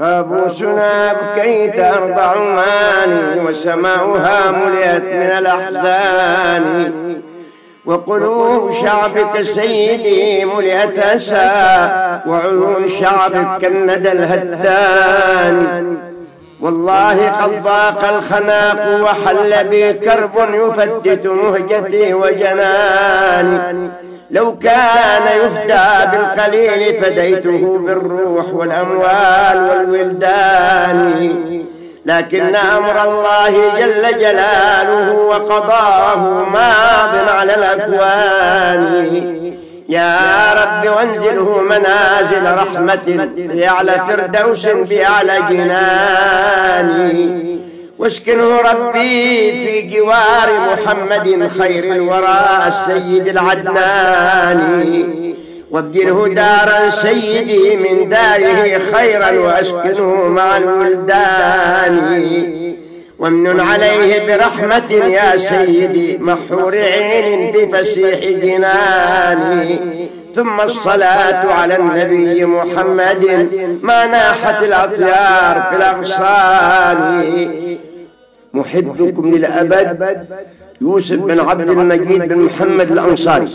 قابوسنا بكيت أرض عمان وسماؤها ملئت من الأحزان. وقلوب شعبك سيدي ملئت أسى. وعيون شعبك كالندى الهدان. والله قد ضاق الخناق وحل بي كرب يفتت مهجتي وجناني. لو كان يفدى بالقليل فديته بالروح والأموال والولدان. لكن أمر الله جل جلاله وقضاه ماض على الأكوان. يا رب وانزله منازل رحمة بأعلى فردوس بأعلى جنان. واسكنه ربي في جوار محمد خير الورى السيد العدناني وابدله دارا سيدي من داره خيرا وأسكنه مع الولدان. وامن عليه برحمة يا سيدي محور عين في فسيح جناني ثم الصلاة على النبي محمد ما ناحت الأطيار في الأغصان. محبكم للأبد يوسف بن عبد المجيد بن محمد الأنصاري.